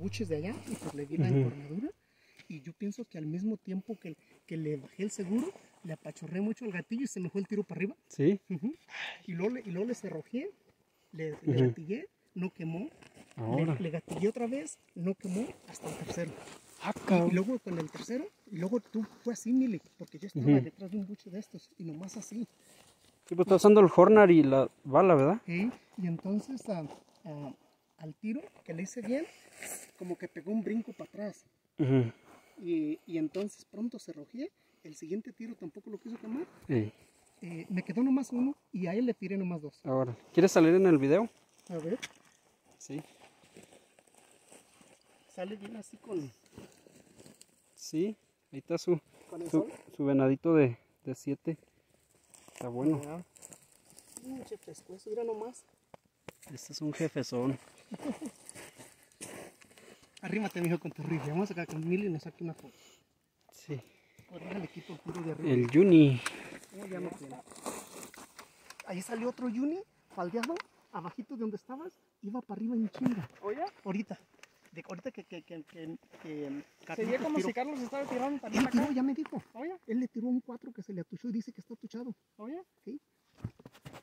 buches de allá y pues le di la Ujú. encornadura. Y yo pienso que al mismo tiempo que, que le bajé el seguro, le apachorré mucho el gatillo y se me fue el tiro para arriba. Sí. Ujú. y, luego le, y luego le cerrojé, le, le gatillé, no quemó. Le, Ahora. le gatillé otra vez, no quemó hasta el tercero. Ah, Y, y luego con el tercero, y luego tú fue así, Mili, porque yo estaba detrás de un buche de estos y nomás así. Sí, pues está usando el Horner y la bala, ¿verdad? ¿sí? Y entonces ah, ah, al tiro que le hice bien, como que pegó un brinco para atrás. Y, y entonces pronto cerrojé, el siguiente tiro tampoco lo quiso. Sí. eh, me quedó nomás uno y a él le tiré nomás dos. Ahora. ¿Quieres salir en el video? A ver, Sí. sale bien así con, Sí. Ahí está su, su, venadito de 7. Está bueno. Pinche pescuezo, mira nomás. Este es un jefezón. Arrímate, mijo, con tu rifle. Vamos a sacar con Mili y nos saque una foto. Sí. Ahora le quito el tiro de arriba. El Juni. Ahí salió otro Juni, faldeado, abajito de donde estabas, iba para arriba en chinga. Oye, Ahorita. De, ahorita que, que, que, que, que sería Carlitos como tiró- si Carlos estaba tirando también Él acá. tiró, ya me dijo. Oye, Él le tiró un 4 que se le atuchó y dice que está atuchado. oye.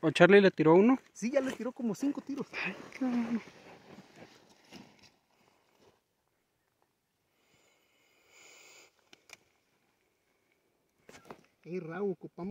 ¿O Charlie le tiró uno? Sí, ya le tiró como 5 tiros. Ey, Raúl, ocupamos.